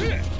KO.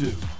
Two.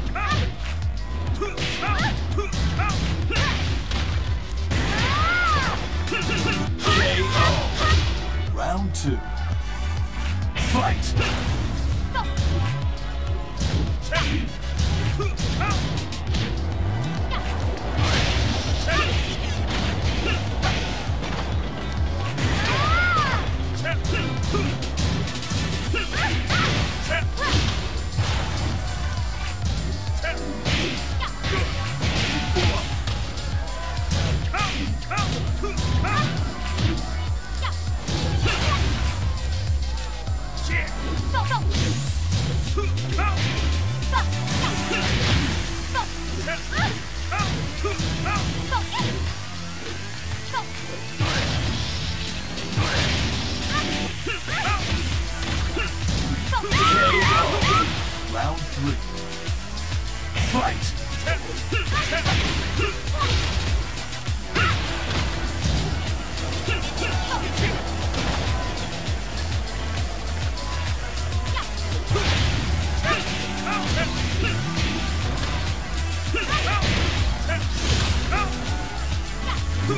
Round two. Fight! Round three. Fight! You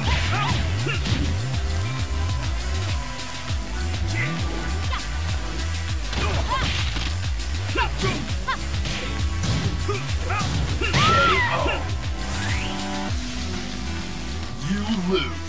lose.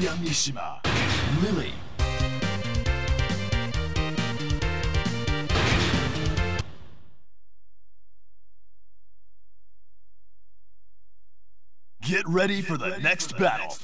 Kazuya Mishima. Lily. Get ready for the next battle.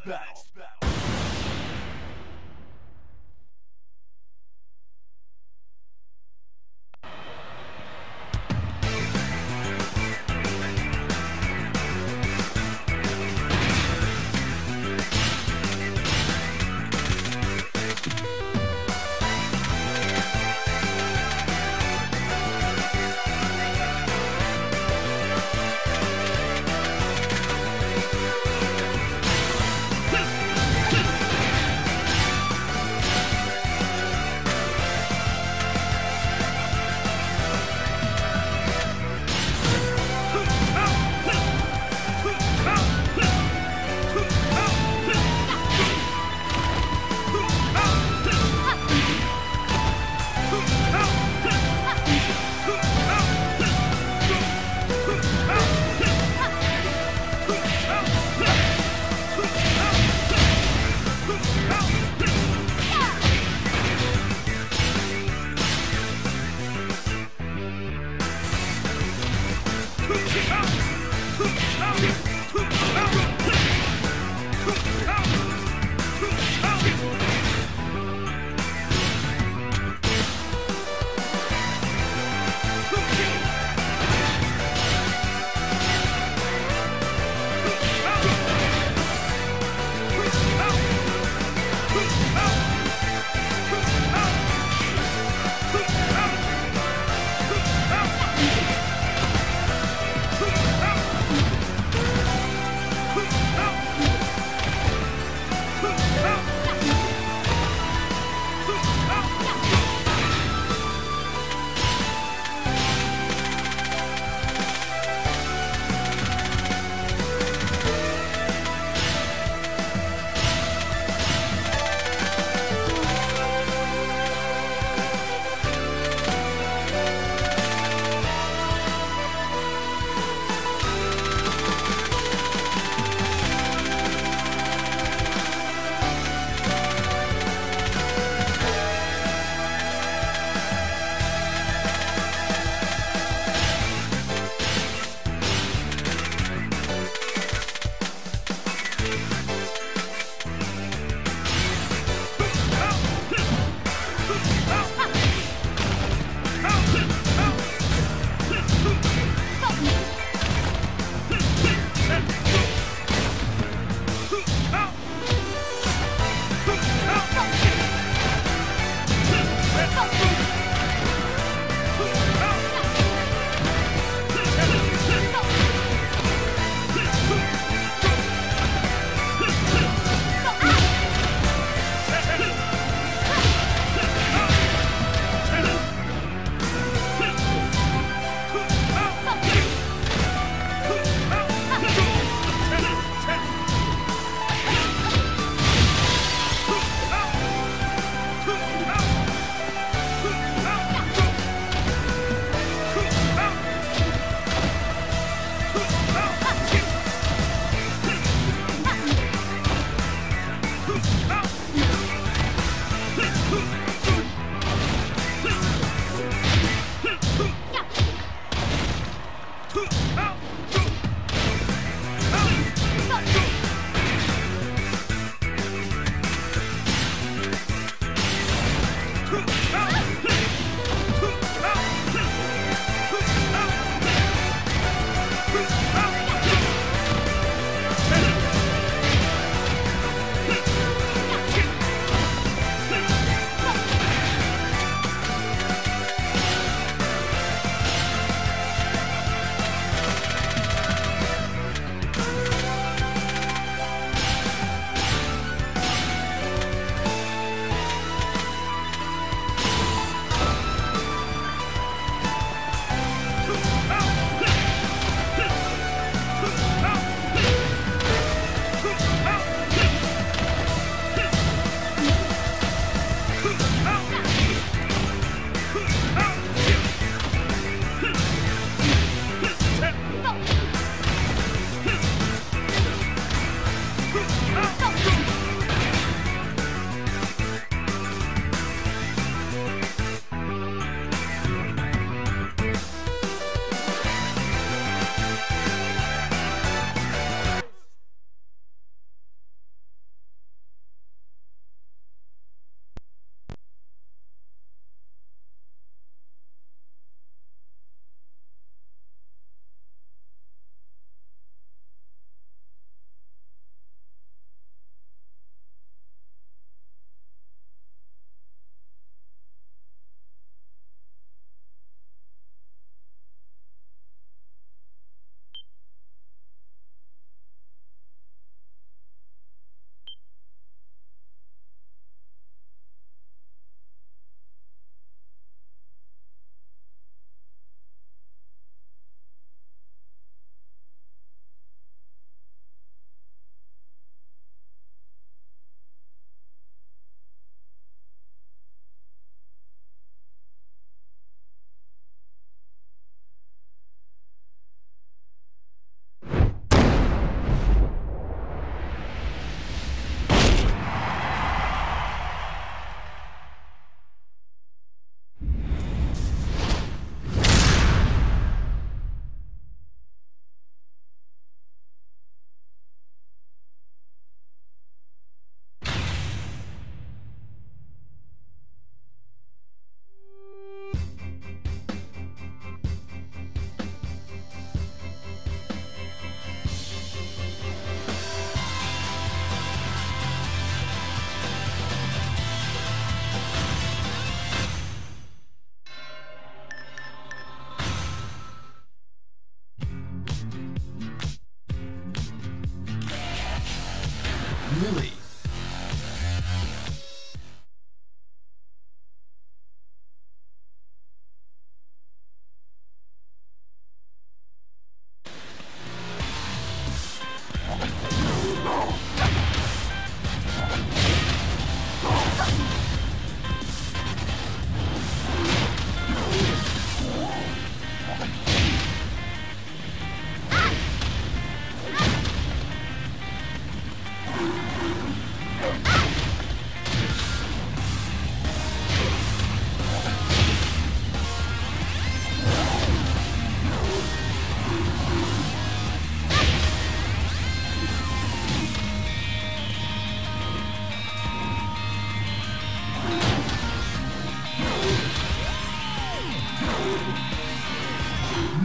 Really?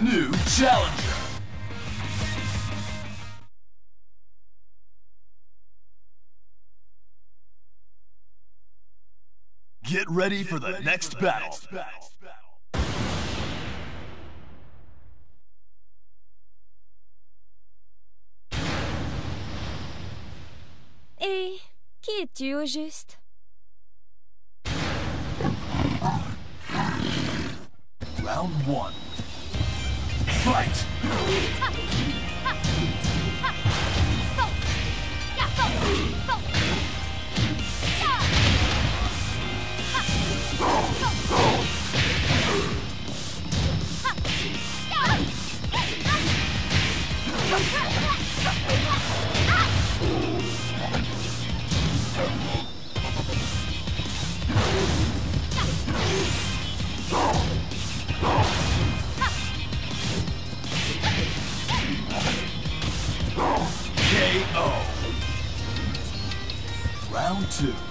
New challenger. Get ready for the next battle. Et qui es-tu au juste Round one. Fight! Round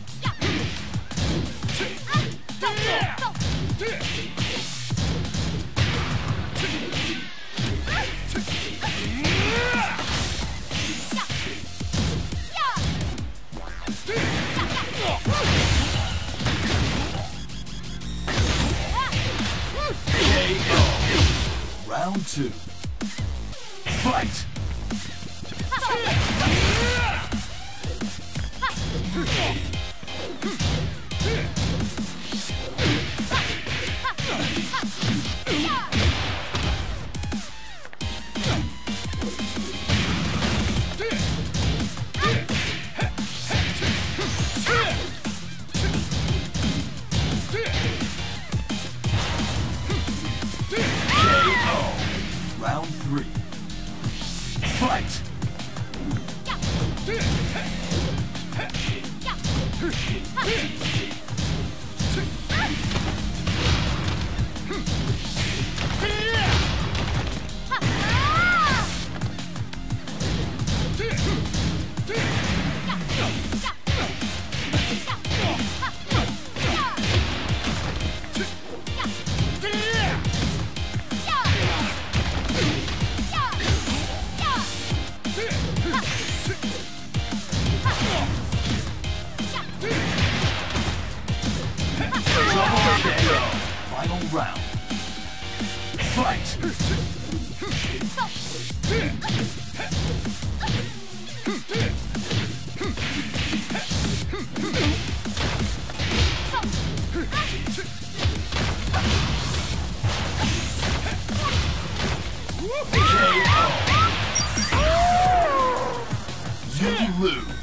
KO. Round two. Yeah. KO. You lose.